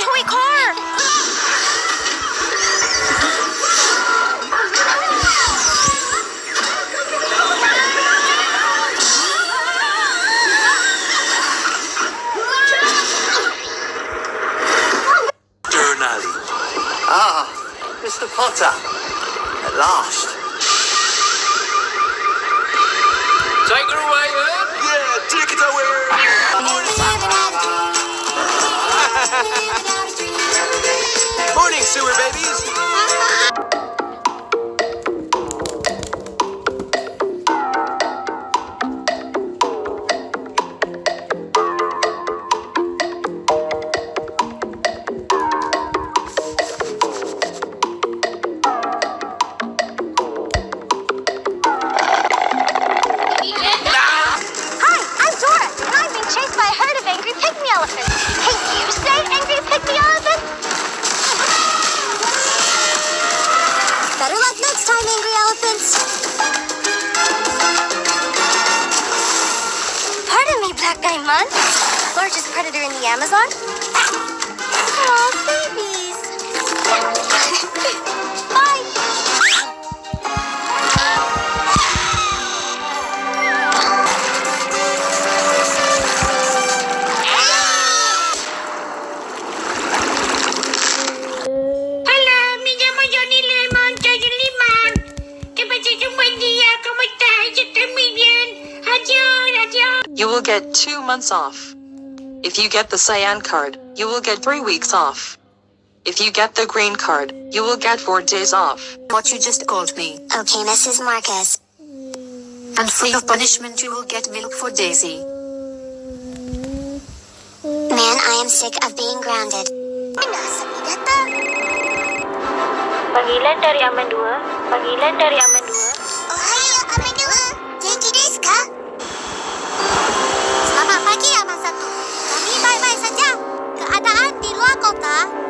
toy car. Ah, Mr. Potter, at last. Morning, sewer babies. Better luck next time, angry elephants. Pardon me, Black Caiman. Largest predator in the Amazon? Aw, babies. You will get two months off. If you get the cyan card, you will get three weeks off. If you get the green card, you will get four days off. What you just called me. Okay, Mrs. Marcus. And free of punishment, you will get milk for Daisy. Man, I am sick of being grounded. datang. Panggilan dari Aman 2. Panggilan dari Aman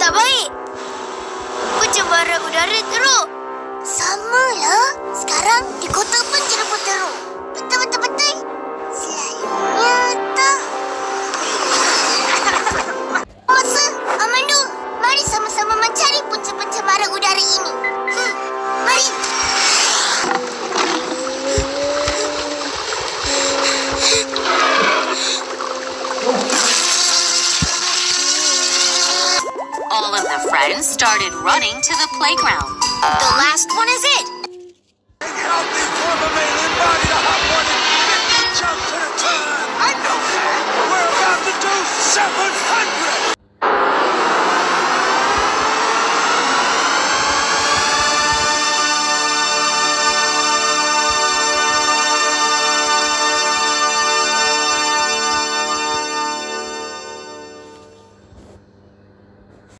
tak baik. Pencemaran udara teruk. Sama lah. Sekarang di kota pun jeruput teruk. Betul-betul-betul. Selalunya friends started running to the playground. The last one is it. I know. We're about to do 700.